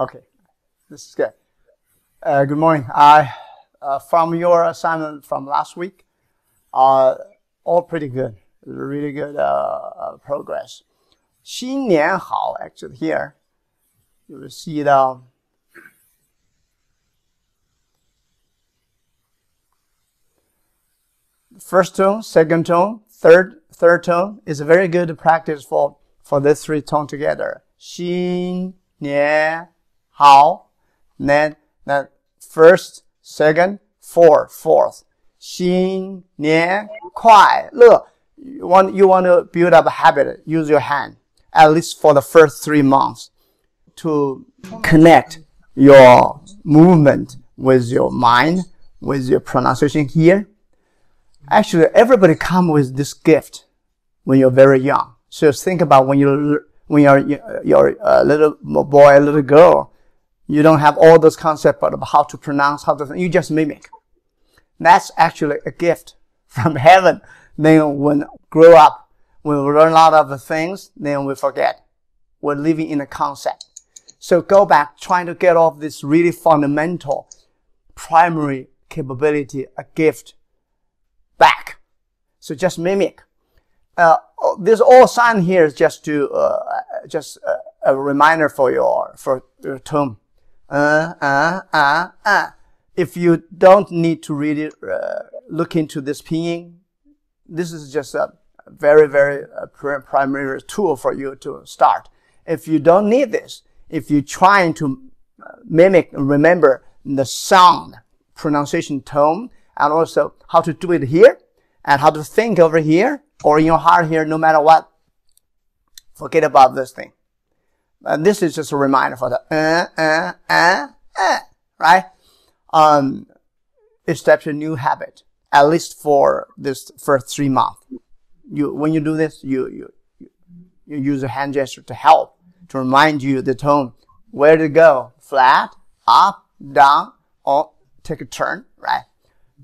Okay, this is good. Uh, good morning. I, uh, from your assignment from last week, uh, all pretty good. Really good uh, uh, progress. 新年好, actually here, you will see the first tone, second tone, third third tone is a very good practice for for these three tone together. 新年 好, then then first, second, fourth, fourth. 新年快乐. You want you want to build up a habit. Use your hand at least for the first three months to connect your movement with your mind, with your pronunciation here. Actually, everybody come with this gift when you're very young. So think about when you're when you're you're a little boy, a little girl, you don't have all those concepts about how to pronounce, how to you just mimic. That's actually a gift from heaven. Then when grow up, when we learn a lot of the things, then we forget. We're living in a concept. So go back, trying to get off this really fundamental, primary capability, a gift back. So just mimic. Uh, this all sign here is just to, uh, just a, a, reminder for your, for your tone. Uh, uh, uh, uh. If you don't need to read it, uh, look into this pinyin, this is just a very, very primary tool for you to start. If you don't need this, if you're trying to mimic, remember the sound, pronunciation tone, and also how to do it here, and how to think over here, or in your heart here, no matter what, forget about this thing. And this is just a reminder for the, uh, uh, uh, uh, right? Um, establish a new habit, at least for this first three months you when you do this, you you you use a hand gesture to help to remind you the tone where to go, flat, up, down, or take a turn, right?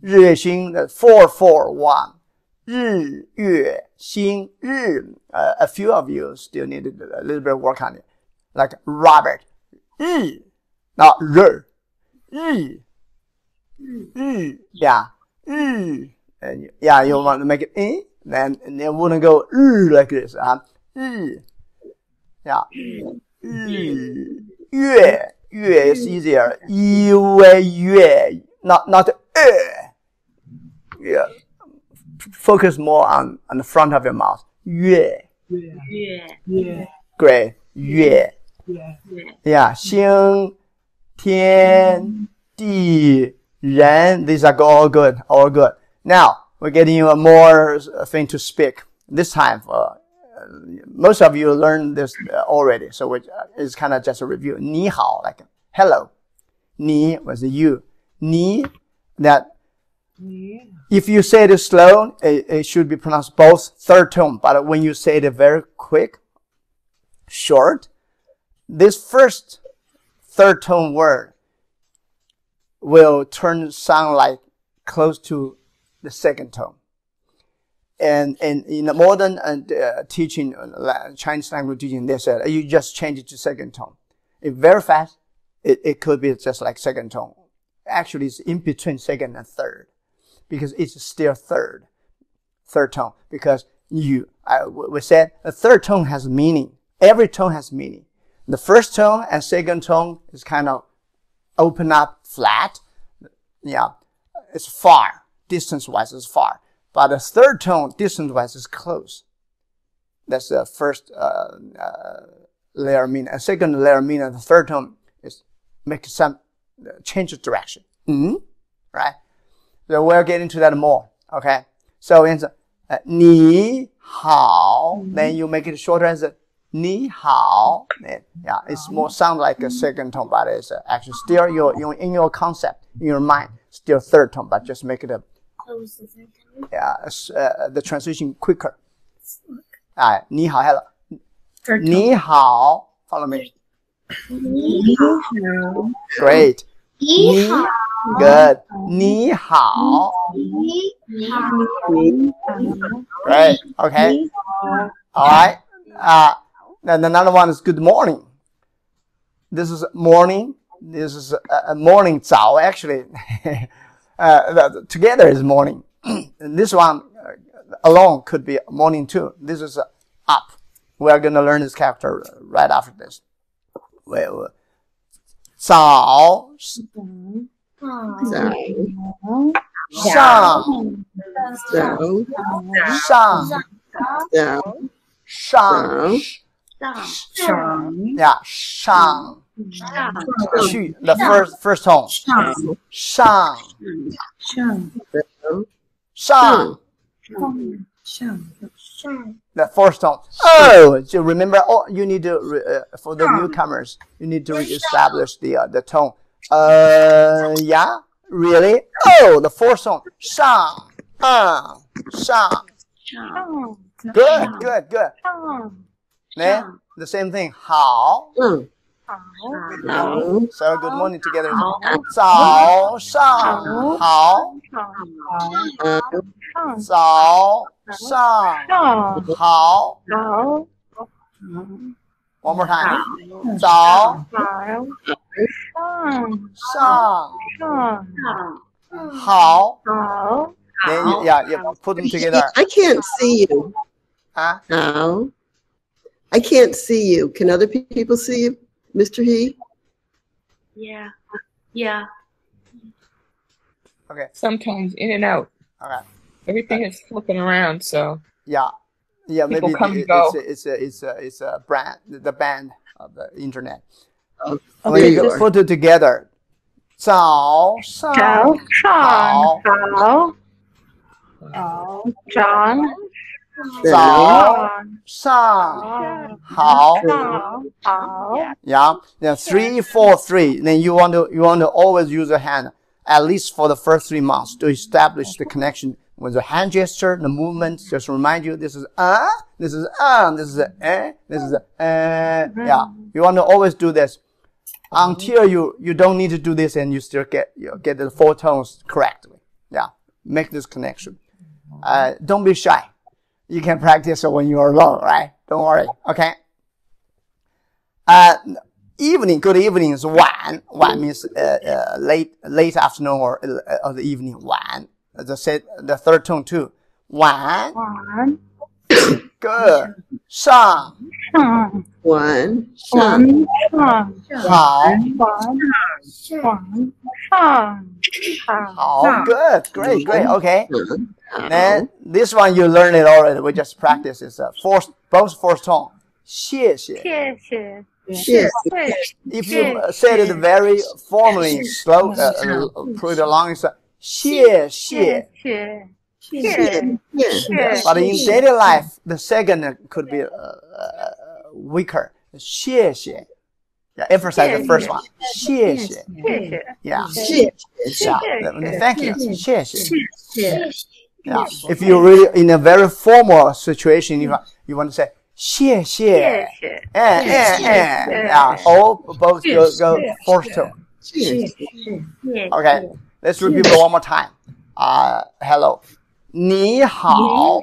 日月星 the four four one. 日月星日 uh, a few of you still need a little bit of work on it. like Robert, E, not r. E. E. Yeah. E. And yeah, you want to make it e, then and it wouldn't go e like this. Uh, e. Yeah. E. Yue. Yue is easier. yue, yue. Not, not e. Yeah. Focus more on, on the front of your mouth. Yue. Yeah. Yeah. Great. Yue. Yeah. 星天地人 These are all good. All good. Now we're getting you a more thing to speak. This time, uh, most of you learned this already, so it's kind of just a review. 你好, like hello. 你 was you. 你 that if you say it slow, it, it, should be pronounced both third tone. But when you say it very quick, short, this first third tone word will turn sound like close to the second tone. And, and in the modern uh, teaching, uh, Chinese language teaching, they said you just change it to second tone. If very fast, it, it could be just like second tone. Actually, it's in between second and third because it's still third, third tone because you, I, we said the third tone has meaning. Every tone has meaning. The first tone and second tone is kind of open up flat. Yeah, it's far distance-wise is far. But the third tone, distance-wise, is close. That's the first uh, uh, layer meaning. A second layer meaning, the third tone is make some uh, change of direction. Mm-hmm. Right? So we'll get into that more. Okay? So in the, uh, 你好, mm-hmm. then you make it shorter as a ni hao. Yeah, it's more sound like a second tone, but it's uh, actually still your, your in your concept, in your mind, still third tone, but just make it a oh, yeah, uh, uh, the transition quicker. Uh, ni hao, hello. Ni hao, follow me. Ni hao. Great. Ni hao. Good. Ni hao. Ni hao. Great. Okay. All right. Uh, then another one is good morning. this is morning. This is a, a morning 早 actually. uh, the- together is morning. and this one uh, alone could be morning too. This is uh, up. We are gonna learn this character right after this. Wait, wait. 早上早上早上 Shang. The first first tone. Shang. First tone. Oh, remember. Oh, you need to for the newcomers. You need to reestablish the the tone. Uh, yeah, really. Oh, the fourth tone. Shang. Good, good, good. Né? The same thing. How? Mm. So good morning together. Zao shang hao. Zao shang hao. One more time. Zao shang hao. Then you, yeah, you put them together. I can't see you. Huh? No. I can't see you. Can other pe- people see you, Mr. He? Yeah. Yeah. Okay. sometimes in and out. Okay. Everything is flipping around, so Yeah, yeah. People Maybe come it- and go. it's a, it's a it's a it's a brand the band of the internet. Oh, When there you you are. put it together. 早上好，早上好。 yeah, yeah. Three, four, three. Then you want to you want to always use your hand at least for the first three months to establish the connection with the hand gesture, the movement. Just remind you this is uh, this is uh, this is eh, this is uh. Yeah, you want to always do this until you you don't need to do this and you still get you get the four tones correctly. Yeah, make this connection. Uh, don't be shy. You can practice when you are alone, right? Don't worry. Okay. Uh, evening, good evening is wan. Wan means uh, uh, late late afternoon or, uh, or the evening. Wan. The, the third tone too. Wan. Wan. Good. 上 One. Shun. 好好 Good. Great. Great. Okay. Then this one you learn it already. We just practice. It's a fourth, both fourth tone. 谢谢. Shit. If you uh, say it very formally, slow, uh, uh, put it along, it's 谢谢. Shit. Yeah. But in daily life, the second could be uh, uh, weaker. 谢谢. Yeah, emphasize the first one. 谢谢. Yeah. Shit. Yeah. Thank you. 谢谢. Yeah. If you're really in a very formal situation, you, you want to say 谢谢. And, and, and. Yeah. All both go, go fourth tone. Shit. Okay. Let's repeat it one more time. Uh, hello. 你好.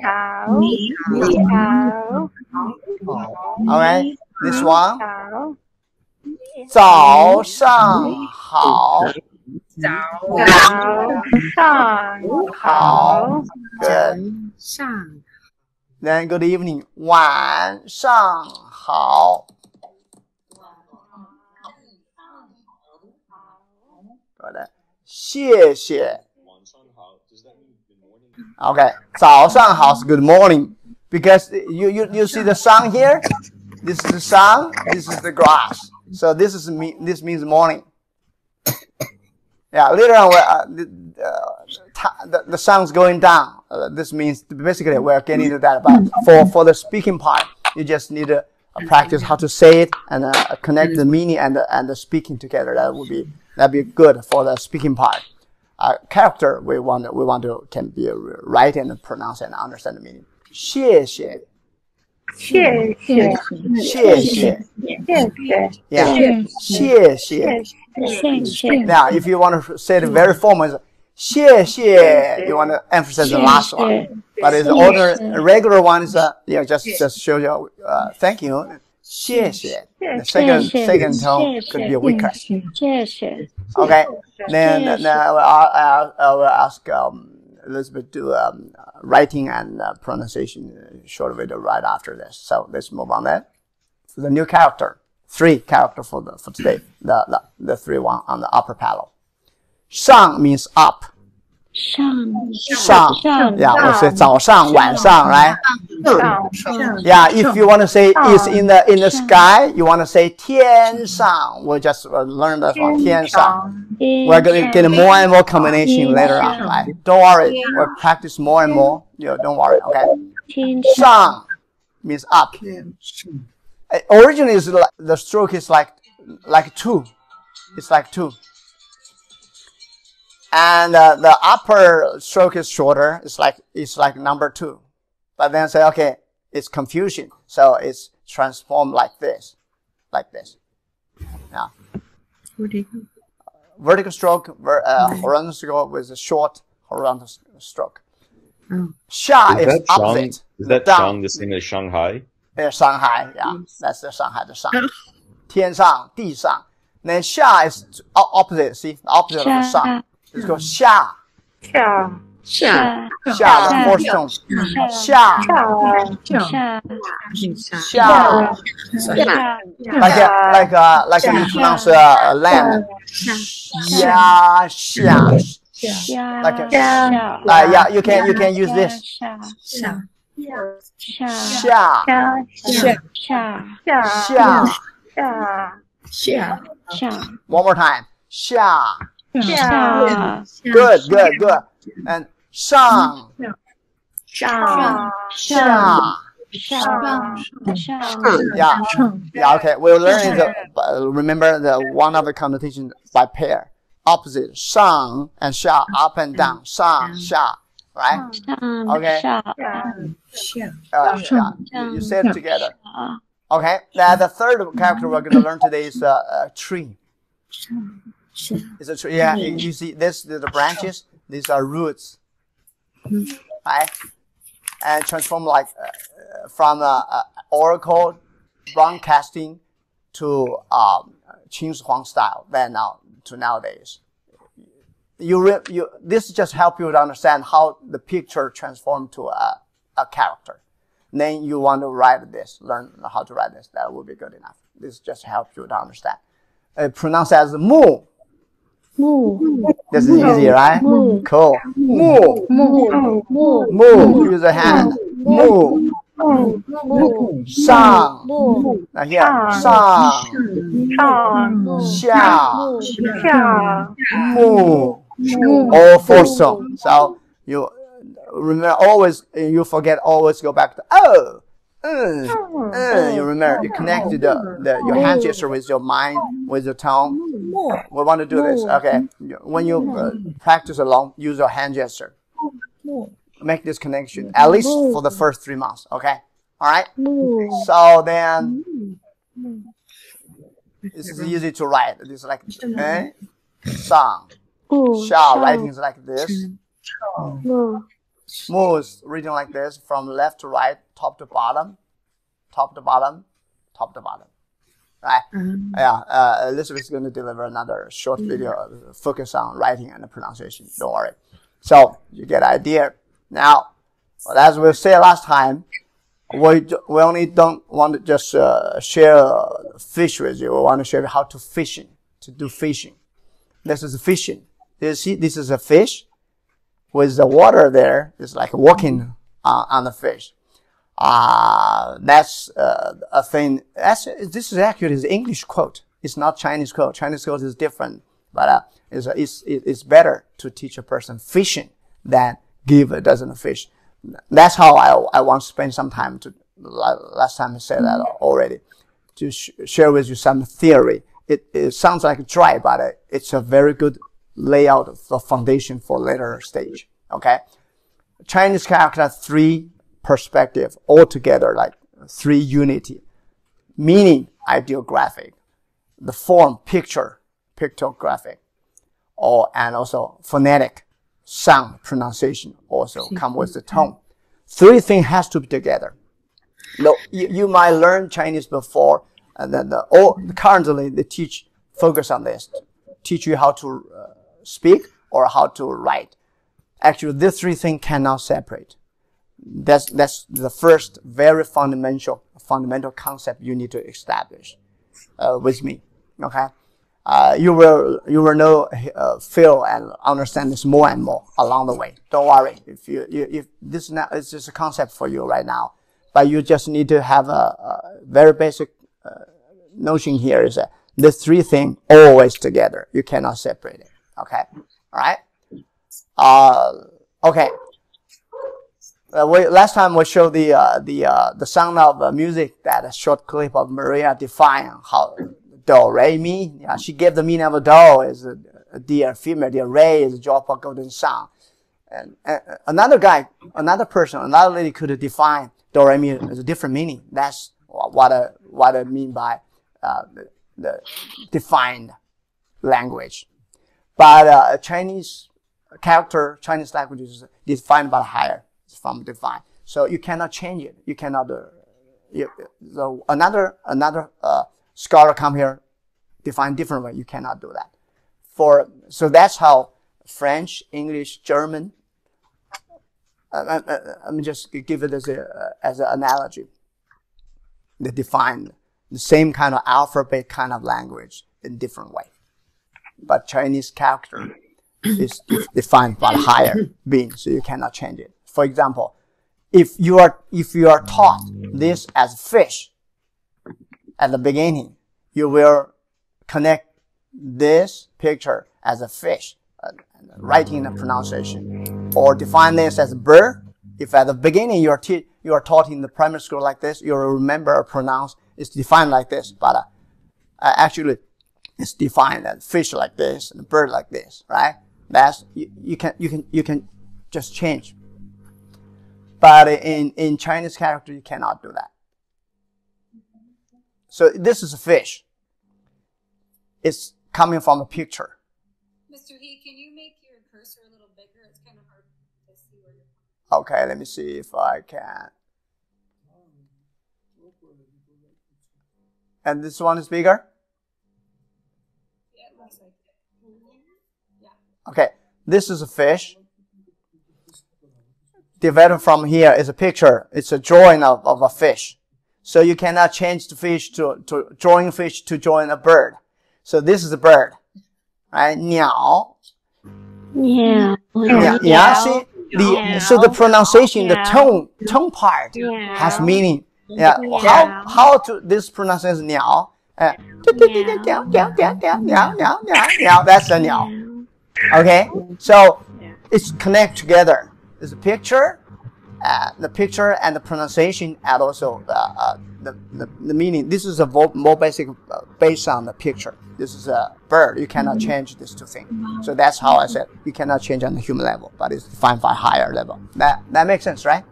Okay. This one. 早上好。早上好，真上 Then good evening. 晚上好。Good. 谢谢。Okay. 早上好 is good morning because you you you see the sun here. This is the sun. This is the grass. So this is me. This means morning. Yeah. Later on, we're, uh, the, uh, ti- the the sun's going down. Uh, this means basically we're getting to that. But for for the speaking part, you just need to uh, practice how to say it and uh, connect the meaning and the, and the speaking together. That would be that'd be good for the speaking part. Uh, character we want we want to can be uh, write and pronounce and understand the meaning. 谢谢，谢谢，yeah，谢谢。Now, if you want to say it very formal, it's 谢谢. You want to emphasize the last one, but it's order regular one is uh, yeah, just just show you uh, thank you. 谢谢. The second second tone could be weaker. 谢谢 Okay. Then then I will, I, I will ask um, Elizabeth to do um, writing and uh, pronunciation uh, short video right after this. So let's move on then. So the new character, three character for the for today. The the, the three one on the upper panel. Shang means up. 上上上 Yeah, we'll say 早上,晚上, right? Yeah, if you want to say is in the in the sky, you want to say 天上. We'll just uh, learn that one. 天上. We're going to get more and more combination later on, right? Don't worry. We'll practice more and more. You know, don't worry, okay? 天 Shang means up. Uh, Originally, is like, the stroke is like like two. It's like two. And uh, the upper stroke is shorter. It's like it's like number two. But then say, okay, it's confusion. So it's transformed like this, like this. Yeah. Vertical stroke, ver, uh, horizontal stroke with a short horizontal s- stroke. Sha Is is, that Shang? opposite. Is that down. Shang the same as Shanghai? Yeah, Shanghai, yeah, that's the Shanghai, the 上。天上,地上. Then 下 is o- opposite, see, opposite of the Let's go. Sha. Sha. Sha. Sha. One. Sha. Sha. Sha. Like like like you pronounce a, lamb. Sha. Sha. Like yeah. You can you can use this. Sha. Sha. Sha. Sha. Sha. Sha. Sha. One more time. Sha. 下 Good, good, good. And 上,上下. 上上 Yeah. Yeah, okay. We'll learn the, uh, remember the one of the connotation by pair. Opposite, 上 and 下, up and down, 上下, right? Okay. 上 Uh, yeah. You, you say it together. Okay. Now the third character we're going to learn today is uh, a tree. It's a tree. Yeah, you, see this, the, the branches, these are roots. Right? And transform like uh, from uh, uh, oracle broadcasting to um, Qing Huang style, then now to nowadays. You, re- you this just help you to understand how the picture transformed to a, a character. Then you want to write this, learn how to write this. That will be good enough. This just helps you to understand. Uh, pronounce as mu. 木 This is easy, right? Cool. Mu. 木木 Mu. Use a hand. Mu. 木上. 木 Now here. 上下下 mu. All four tone. So you remember always. You forget always go back to oh. Mm, mm, you remember you connected the, the your hand gesture with your mind with your tongue. We want to do this. Okay. When you uh, practice along, use your hand gesture. Make this connection at least for the first three months. Okay. All right. So then, this is easy to write. Is like eh, song. 木 writing is like this. 木 Mu reading like this from left to right, top to bottom, top to bottom, top to bottom. Right? Yeah. Uh, Elizabeth is going to deliver another short video uh, focus on writing and the pronunciation. Don't worry. So you get idea. Now, as we said last time, we, we only don't want to just uh, share fish with you. We want to share how to fishing, to do fishing. This is fishing. You see, this is a fish with the water there. It's like walking uh, on the fish. Uh, that's uh, a thing. That's, this is actually the English quote. It's not Chinese quote. Chinese quote is different, but uh, it's, it's, it's better to teach a person fishing than give a dozen of fish. That's how I, I want to spend some time to, last time I said that already, to sh- share with you some theory. It, it sounds like dry, but uh, it's a very good layout of the foundation for later stage. Okay. Chinese character has three perspective altogether, like three unity. Meaning, ideographic. The form, picture, pictographic. Or, and also phonetic, sound, pronunciation also come with the tone. Three things has to be together. no, you, you might learn Chinese before, and then the, all, currently they teach focus on this, teach you how to uh, speak or how to write. Actually, these three things cannot separate. That's that's the first very fundamental fundamental concept you need to establish uh, with me. Okay, uh, you will you will know uh, feel and understand this more and more along the way. Don't worry if you, you if this now is just a concept for you right now, but you just need to have a, a very basic uh, notion here is that the three things always together. You cannot separate it. Okay, all right. Uh, okay. Uh, we, last time we showed the uh, the uh, the sound of uh, music that a short clip of Maria define how do re mi. Yeah, she gave the meaning of a do is a, a deer female. The re is a drop of golden sun. And, and another guy, another person, another lady could define do re mi as a different meaning. That's what I, what I mean by uh, the, the defined language. But uh, Chinese character, Chinese language is defined by higher from define. So you cannot change it. You cannot. Uh, you, so another another uh, scholar come here define different way. You cannot do that. For so that's how French, English, German. Uh, uh, uh let me just give it as a uh, as an analogy. They define the same kind of alphabet kind of language in different way, but Chinese character is defined by higher being, so you cannot change it. For example, if you are, if you are taught this as fish at the beginning, you will connect this picture as a fish, uh, writing the pronunciation, or define this as a bird. If at the beginning you are, you are taught in the primary school like this, you will remember or pronounce it's defined like this, but uh, actually it's defined as fish like this and bird like this, right? That's you, you can you can you can just change but in, in Chinese character, you cannot do that. So this is a fish. It's coming from a picture. Mr. He, can you make your cursor a little bigger? It's kind of hard to see where you're. Okay, let me see if I can. And this one is bigger? Yeah, it looks like it. Yeah. Okay, this is a fish. Developed from here is a picture. It's a drawing of, of a fish. So you cannot change the fish to, to drawing fish to join a bird. So this is a bird, right? Niao. Yeah. Yeah. yeah. See, the, so the pronunciation, the tone, tone part has meaning. Yeah. How, how to, this pronunciation is niao. Uh, that's a niao. Okay. So it's connect together. There's a picture, uh, the picture and the pronunciation, and also the, uh, the, the, the, meaning. This is a more basic uh, based on the picture. This is a bird. You cannot change these two things. So that's how I said you cannot change on the human level, but it's defined by higher level. That that makes sense, right?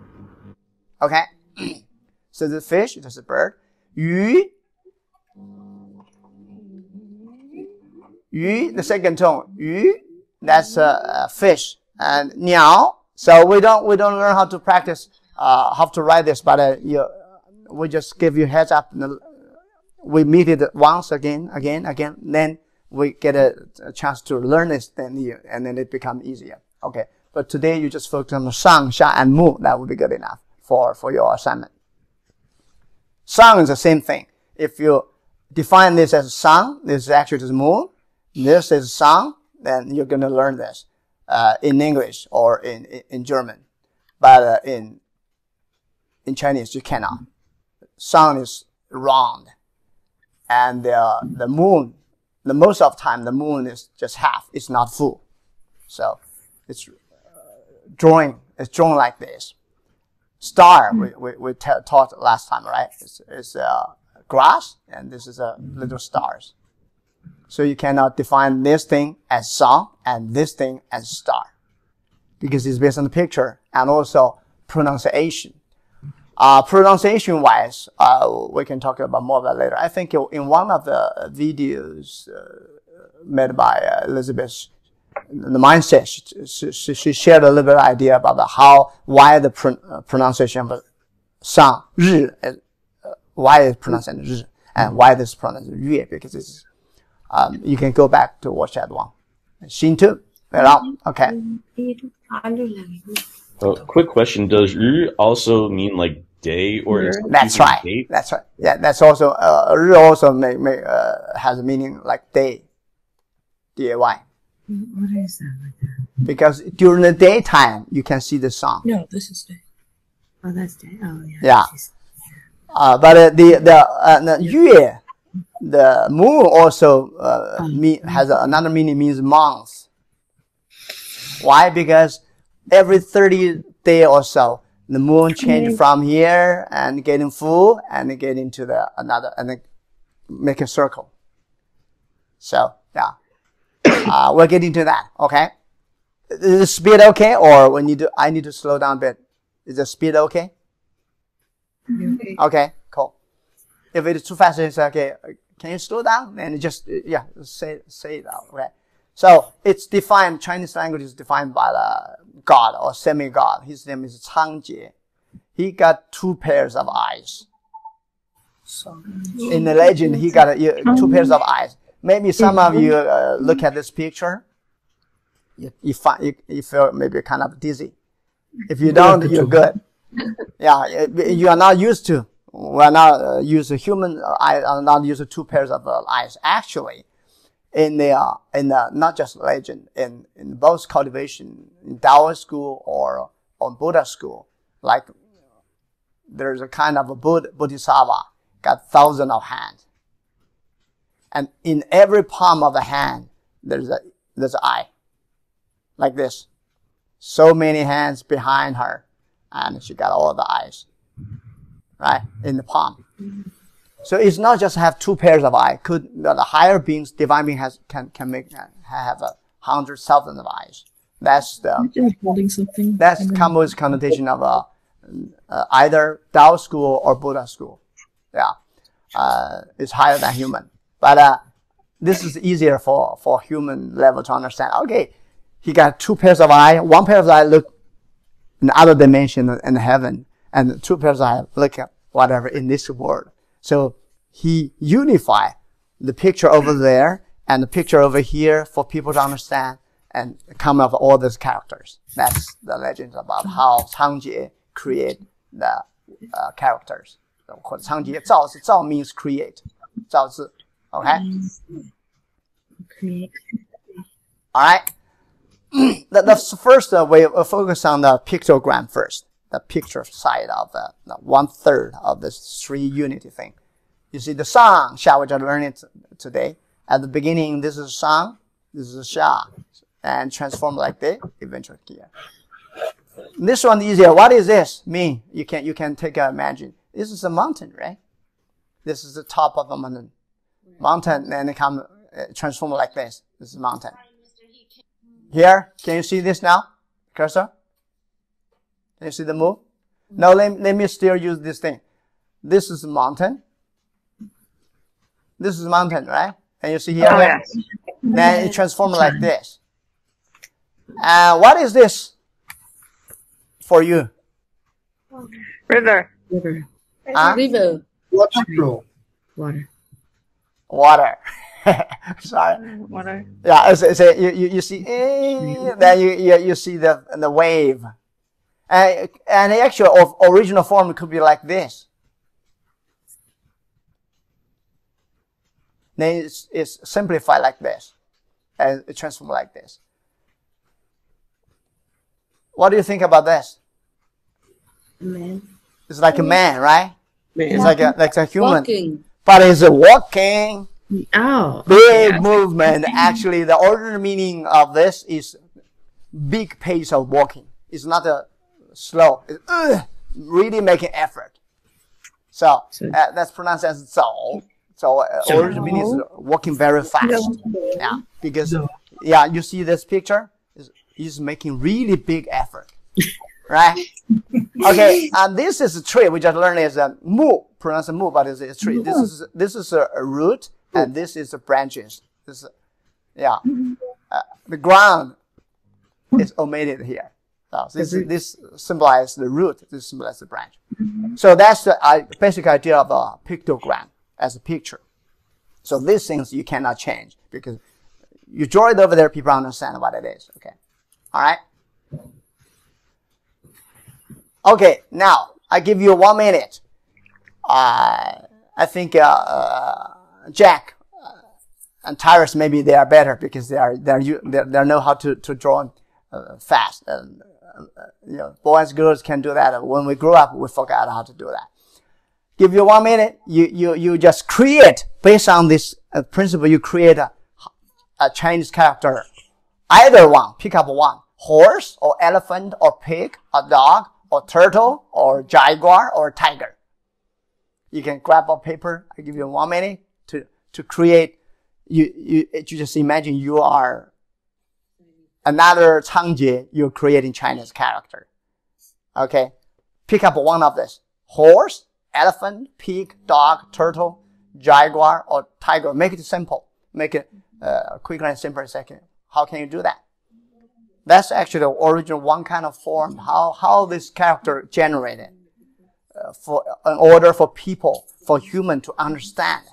Okay. so the fish, this is a bird. 鱼 Yu, the second tone. Yu, that's a, fish. And 鸟 so we don't we don't learn how to practice uh, how to write this, but uh, you, we just give you heads up. We meet it once again, again, again. Then we get a, a chance to learn this, then you, and then it becomes easier. Okay. But today you just focus on the shang, sha, and mu. That would be good enough for for your assignment. Sun is the same thing. If you define this as sun, this is actually the moon. This is sun. Then you're gonna learn this uh, in English or in, in German, but uh, in in Chinese you cannot. Sun is round, and uh, the moon, the most of the time the moon is just half. It's not full, so it's uh, drawing. It's drawn like this. Star we we, we taught last time, right? It's, it's uh, grass, and this is a little stars. So you cannot define this thing as sun and this thing as star because it's based on the picture and also pronunciation. Uh, pronunciation wise, uh, we can talk about more of that later. I think in one of the videos uh, made by uh, Elizabeth, the mindset, she, she, she, shared a little bit of idea about the how, why the uh, pronunciation of sun, 日, uh, uh, why is pronounced as 日, and why this is pronounced as 月, because it's, um, you can go back to watch that one. Shin too. Mm-hmm. Okay. Uh, quick question: Does ru also mean like day or? That's right. Date? That's right. Yeah, that's also uh, ru also may, may, uh, has a meaning like day. D a y. What is that? Because during the daytime you can see the sun. No, this is day. Oh, that's day. Oh, yeah. Yeah. Uh, but uh, the the uh, the yue the moon also uh, mean, has another meaning means month. Why? Because every 30 day or so, the moon change from here and getting full and getting to the another and then make a circle. So yeah, uh, we're getting to that. Okay, is the speed okay, or we need to? I need to slow down a bit. Is the speed okay? Okay. Okay, cool. If it is too fast, it's okay. Can you slow down? And just yeah, say say it out. Okay. So it's defined. Chinese language is defined by the god or semi-god. His name is Cangjie. He got two pairs of eyes. In the legend, he got uh, two pairs of eyes. Maybe some of you uh, look at this picture. You, you find you, you feel maybe kind of dizzy. If you don't, you're good yeah, you are not used to. Are not uh, used to human uh, eye. Are not to two pairs of uh, eyes. Actually, in the uh, in the not just legend in in both cultivation in Taoist school or on Buddha school, like there's a kind of a Bud- Bodhisattva got thousand of hands, and in every palm of the hand there's a there's an eye, like this. So many hands behind her and she got all the eyes, right, in the palm. So it's not just have two pairs of eyes. Could the the higher beings, divine being has can can make have a hundred thousand of eyes. That's the Just holding something. that's and then- connotation of uh, uh, either Tao school or Buddha school. Yeah, uh, it's higher than human. But uh, this is easier for for human level to understand. Okay, he got two pairs of eye. One pair of eye look in other dimension in heaven, and two pairs of eye look at whatever in this world. So he unified the picture over there and the picture over here for people to understand and come up with all these characters. That's the legend about how Cangjie create the uh, characters. So called Cangjie Zao. Zao means create. Zao Zi. Okay? Create. All right. the, the first uh, we uh, focus on the pictogram first the picture side of the, the one third of this three unity thing. You see the song, Sha, which I learned it today. At the beginning, this is song, this is a Sha, and transform like this, eventually here. This one easier. What is this? Me. You can you can take a imagine. This is a mountain, right? This is the top of a mountain. Mountain, and it come uh, transform like this. This is mountain. Here, can you see this now? Cursor? Can you see the move? Now let, let me still use this thing. This is mountain. This is mountain, right? And you see here? Oh, yes. Then it transforms like this. And what is this for you? River. River. Huh? River. Water flow. Water. Water. Sorry. Water. Yeah, it's, it's a, you, you, you see, eh, then you, you, you see the, the wave. And, and the actual of original form could be like this. Then it's, it's simplified like this. And it transforms like this. What do you think about this? Man. It's like a man, right? It's like a, like a human. Walking. But it's a walking. Oh. big movement. Actually, the ordinary meaning of this is big pace of walking. It's not a slow. It's uh, really making effort. So So- uh, that's pronounced as 走. So uh, original meaning is walking very fast. Yeah, because yeah, you see this picture. Is he's making really big effort, right? Okay, and this is a tree. We just learned is a mu, pronounced mu, but it's a tree. This is this is a, a root, and this is the branches. This, is, yeah, uh, the ground is omitted here. So this, this symbolizes the root. This symbolizes the branch. So that's the uh, basic idea of a pictogram as a picture. So these things you cannot change because you draw it over there, people understand what it is. Okay. All right. Okay. Now I give you one minute. Uh, I think uh, uh, Jack uh, and Tyrus maybe they are better because they are they are you they, they know how to to draw uh, fast. And, uh, you know, boys girls can do that. When we grow up, we forgot how to do that. Give you one minute. You you you just create based on this uh, principle. You create a a Chinese character, either one. Pick up one: horse or elephant or pig or dog or turtle or jaguar or tiger. You can grab a paper. I give you one minute to to create. You you you just imagine you are another Cangjie. You're creating Chinese character. Okay, pick up one of this: horse, elephant, pig, dog, turtle, jaguar, or tiger. Make it simple. Make it uh, quicker and simpler. Second, how can you do that? That's actually the original one kind of form. How how this character generated uh, for in order for people for human to understand.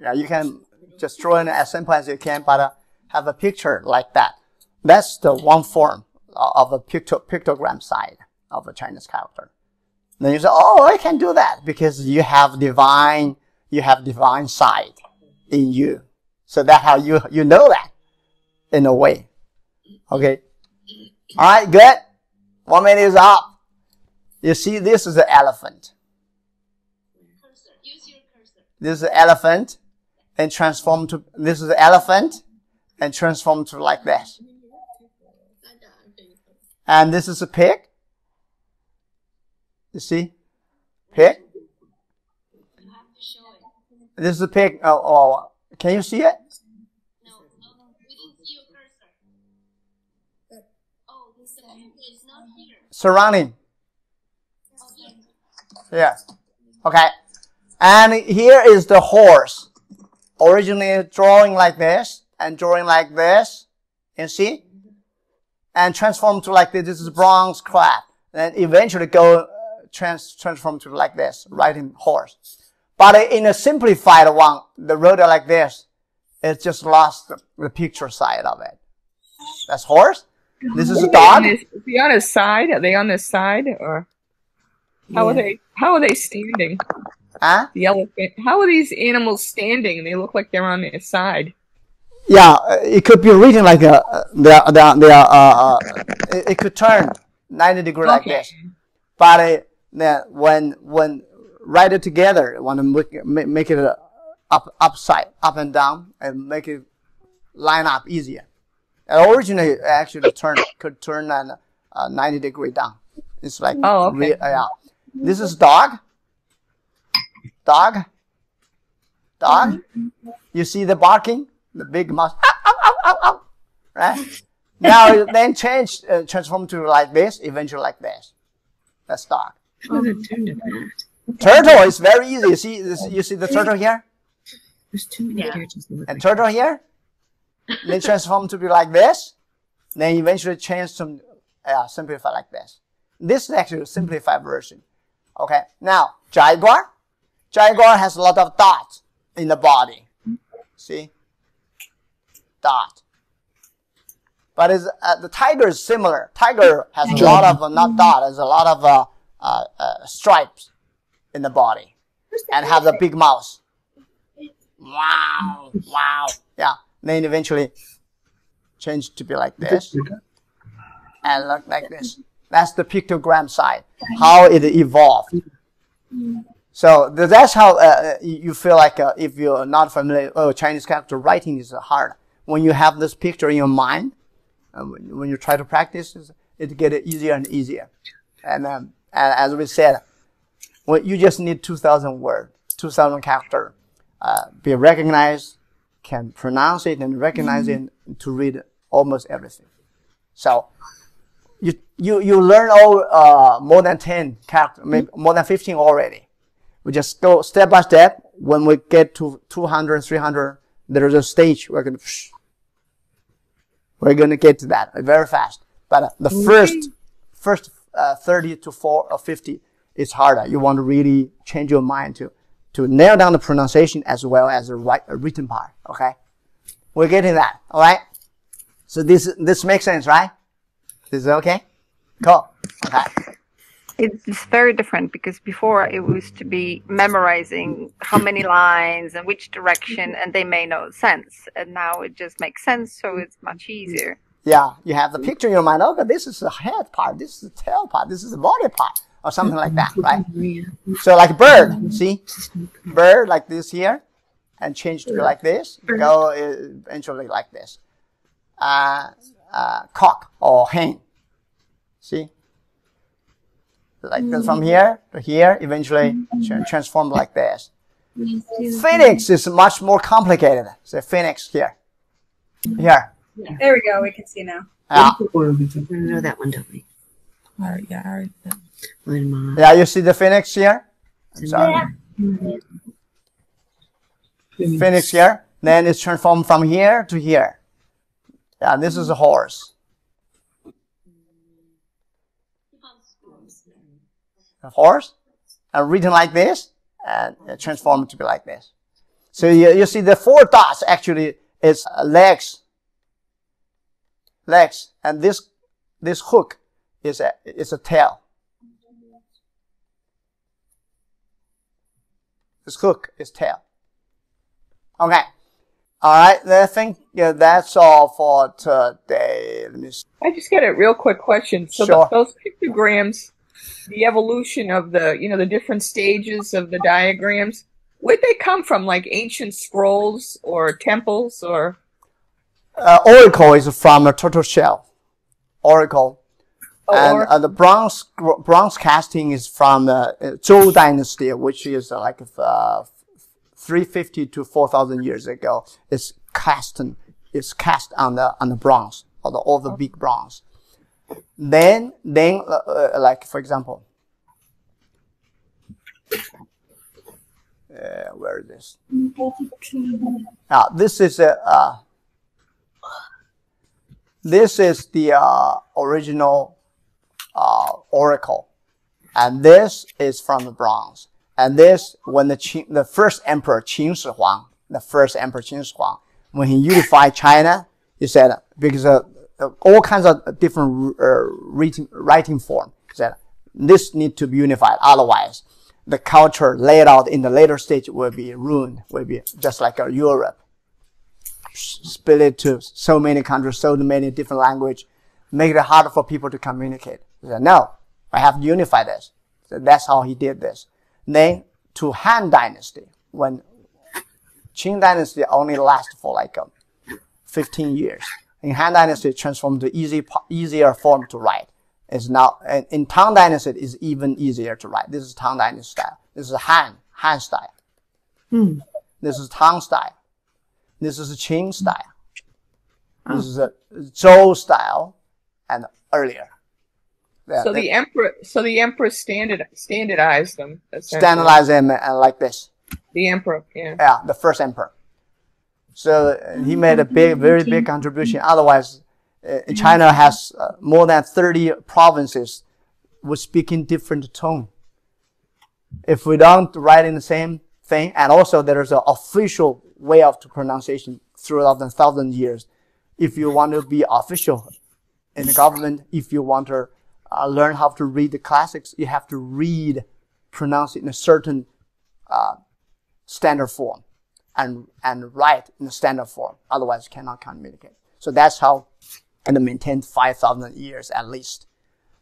Yeah, you can just draw it as simple as you can, but uh, have a picture like that. That's the one form of a picto- pictogram side of a Chinese character. Then you say, "Oh, I can do that because you have divine, you have divine side in you." So that's how you you know that in a way. Okay. All right, good. One minute is up. You see, this is the elephant. This is the elephant, and transform to this is an elephant, and transform to like that. And this is a pig. You see? Pig. This is a pig. Oh, oh, can you see it? No, no, we didn't see your cursor. Oh, this is it's not here. Surrounding. Yeah. Okay. And here is the horse. Originally drawing like this and drawing like this. You see? And transform to like this. This is bronze crab. Then eventually go uh, trans transform to like this, riding horse. But in a simplified one, the road like this, it just lost the, picture side of it. That's horse. This is a dog. Is he on his side? Are they on his side or how are they? How are they standing? Huh? The elephant. How are these animals standing? They look like they're on their side. Yeah, it could be written like a, uh, they are, they are, they are, uh, uh, it, it could turn 90 degree like this. But uh, then when, when write it together, want to make, it- make it uh, up, upside, up and down and make it line up easier. And originally, it actually turn, could turn an, uh, 90 degree down. It's like, Oh, okay. re- yeah. This is dog. Dog. Dog. You see the barking? The big mouth. Ow, ow, ow, ow, ow. Right? now then change, uh, transform to like this, eventually like this. That's dog. How turn to that? Turtle is very easy. You see, this, you see the turtle here There's too many Yeah. characters. and turtle here. Then transform to be like this. Then eventually change to uh, simplify like this. This is actually a simplified version. Okay. Now jaguar. Jaguar has a lot of dots in the body. See? Dot. But uh, the tiger is similar. Tiger has a lot of uh, not dot. Has a lot of uh, uh, uh, stripes in the body, and have a big mouth. Wow! Wow! Yeah. And Then eventually change to be like this, and look like this. That's the pictogram side. How it evolved. So that's how uh, you feel like uh, if you're not familiar, oh, Chinese character writing is hard. When you have this picture in your mind, um, when when you try to practice, it get easier and easier. And, um, and as we said, well, you just need 2,000 words, 2,000 character, uh, be recognized, can pronounce it and recognize it to read almost everything. So you you you learn all uh, more than 10 character, maybe more than 15 already. We just go step by step. When we get to 200, 300, there is a stage we're gonna we're gonna get to that very fast. But uh, the first first uh, 30 to 4 or 50 is harder. You want to really change your mind to to nail down the pronunciation as well as the right, uh, written part. Okay, we're getting that. All right. So this this makes sense, right? This is okay. Cool. Okay. It's very different because before it used to be memorizing how many lines and which direction, and they made no sense. And now it just makes sense, so it's much easier. Yeah, you have the picture in your mind. Okay, this is the head part. This is the tail part. This is the body part, or something like that, right? So like bird, see, bird like this here, and change to like this. Go uh, eventually like this. Uh, uh, cock or hen. See, like this from mm-hmm. here to here, eventually tra- mm-hmm. transform like this. Phoenix is much more complicated. So phoenix here, here. There we go. We can see now. Yeah, We know that one, don't we? Alright, yeah, alright. Wait a minute. yeah. You see the phoenix here. I'm sorry. Phoenix here. Then it's transformed from here to here. Yeah, this is a horse. A horse, and written like this, and transformed to be like this. So you, you see the four dots actually is legs, legs, and this this hook is a is a tail. This hook is tail. Okay. All right. I think yeah, that's all for today. Let me see. I just got a real quick question. So Sure. th- those pictograms, the evolution of the, you know, the different stages of the diagrams, where'd they come from? Like ancient scrolls or temples or? Uh, oracle is from a turtle shell. Oracle. and or uh, the bronze bronze casting is from the uh, Zhou dynasty, which is uh, like uh, 350 to 4,000 years ago. It's cast it's cast on the on the bronze or the all the big bronze. Then then uh, uh, like for example, uh, where is this? Now this is a uh, this is the uh, original uh, oracle, and this is from the bronze. And this, when the Qin, the first emperor Qin Shi Huang, the first emperor Qin Shi Huang, when he unified China, he said because uh, uh, all kinds of different uh, writing writing form, said this need to be unified. Otherwise, the culture laid out in the later stage will be ruined. Will be just like uh, Europe split it to so many countries, so many different language, make it harder for people to communicate. He said, no, I have to unify this. So that's how he did this. Then to Han Dynasty, when Qin Dynasty only lasted for like um, 15 years. In Han Dynasty, it transformed to easy, easier form to write. It's now, and in Tang Dynasty, it is even easier to write. This is Tang Dynasty style. This is Han, Han style. Hmm. This is Tang style. This is Qin style. Ah. This is a Zhou style and earlier. Yeah, so they the emperor, so the emperor standard standardized them. essentially. standardize them and like this. The emperor, yeah. Yeah, the first emperor. So uh, he made a big, very big contribution. Otherwise, uh, China has uh, more than 30 provinces with speaking different tone. If we don't write in the same thing, and also there is an official way of pronunciation throughout the thousand years. If you want to be official in the government, if you want to uh, learn how to read the classics, you have to read, pronounce it in a certain uh, standard form and, and write in the standard form. Otherwise, you cannot communicate. So that's how, and maintained 5,000 years at least,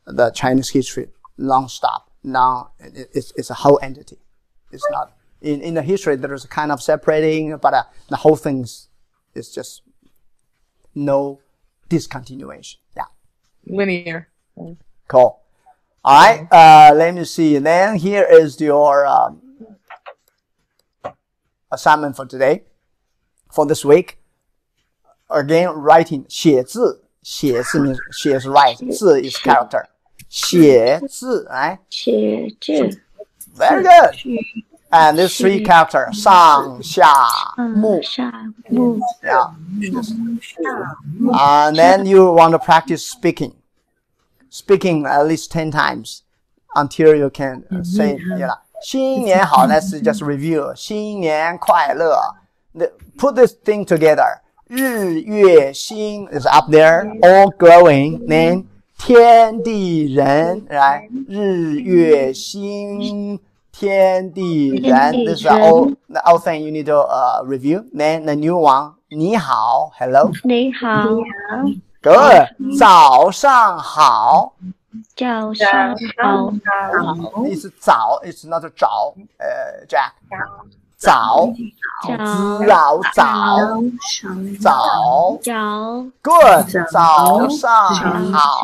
the Chinese history non-stop. Now it's, it's a whole entity. It's not, in, in the history, there is a kind of separating, but uh, the whole thing is, is just no discontinuation. Yeah. Linear. Cool. All right. Uh, let me see. Then here is your um, assignment for today, for this week. Again, writing 写字 写字 means 写 is right，字 is character。写字，哎写字， ，very good。And these three character 上下木上下木， Yeah. And then you want to practice speaking. Speaking at least 10 times until you can uh, say, you know, 新年好, let's just review. 新年快乐. The- Put this thing together. 日月星 is up there, all glowing. Then 天地人, right? 日月星天地人. This is the old, the old thing you need to uh, review. Then the new one. 你好, hello. 你好， Good. 早上好。 早上好， It's 早. It's not 早. Uh, Jack. 早。早早早早。早 Good. 早上好。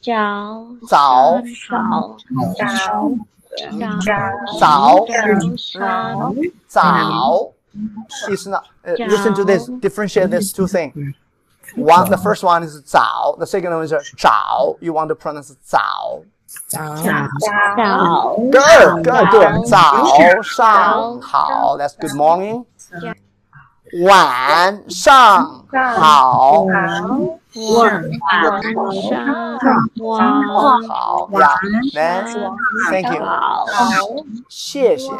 早早好早早上早。It's not. Uh, listen to this. Differentiate these two things. One, the first one is 早. The second one is 早. You want to pronounce 早. 早 Good, good, good. 早上好. That's good morning. 晚上好。晚上晚好，Yeah. Then, thank you. 谢谢，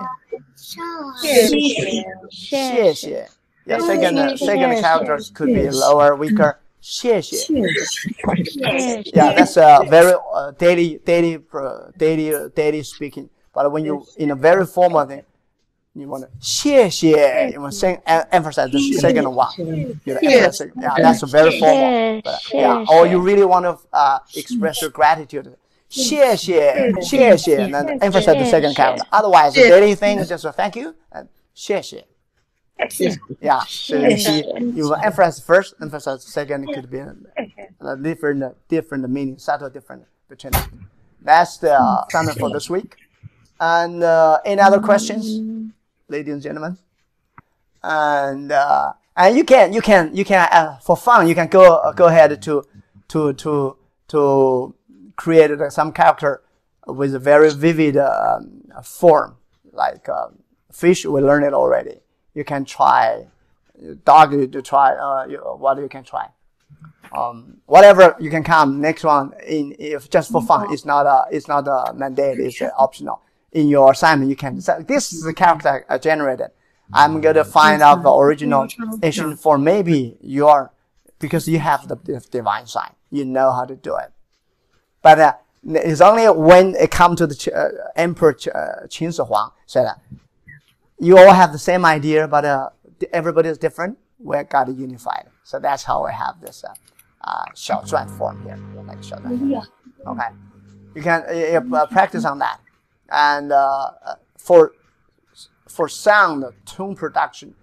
谢谢。 Yeah, second, second character could be lower, weaker. 谢谢。Yeah, that's a very uh, daily, daily, uh, daily, uh, daily speaking. But when you in a very formal thing, you want to 谢谢. You want to say, em- emphasize the second one. You know, emphasize, yeah, that's very formal. But, yeah, or you really want to uh, express your gratitude. 谢谢，谢谢, and then emphasize the second character. Otherwise, the daily thing is just a thank you and 谢谢. Yeah, so you see, you will emphasize first, emphasize second. It could be a, different, different meaning, subtle different between. them. That's the uh, assignment for this week. And uh, any other questions, ladies and gentlemen? And uh, and you can you can you can uh, for fun you can go uh, go ahead to to to to create uh, some character with a very vivid um, form like um, fish. We learned it already. You can try dog. You to try. Uh, you, what you can try. Um, whatever you can come next one in if just for fun. It's not a it's not a mandate. It's uh, optional. In your assignment, you can say this is the character I generated. I'm gonna find out the original Asian form. Maybe your because you have the, the divine sign. You know how to do it. But uh, it's only when it comes to the Ch- uh, Emperor Ch- uh, Qin Shi Huang said that you all have the same idea, but uh, everybody is different. We're got unified. So that's how we have this uh, uh, form here. We'll make Okay. You can uh, practice on that. And uh, uh, for, for sound, tone production,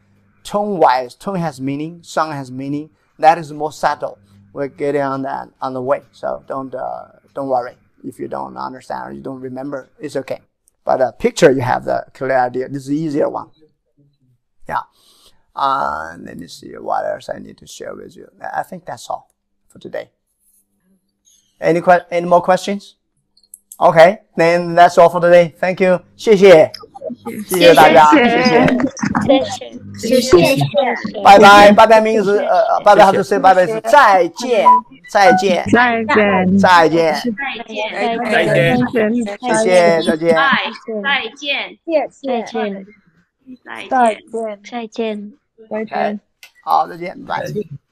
tone wise, tone has meaning, song has meaning. That is more subtle. We're getting on that on the way. So don't, uh, don't worry if you don't understand or you don't remember. It's okay. But uh, picture you have the clear idea. This is easier one. Yeah. Uh, let me see what else I need to share with you. I think that's all for today. Any que- any more questions? Okay, then that's all for today. Thank you. 谢谢，谢谢大家，谢谢。谢谢。谢谢。拜拜，拜拜 means 呃呃，拜拜 to say 拜拜是再见，再见，再见，再见，再见。谢谢，再见。再见，再见。再见。再见。OK，好，再见，拜。拜。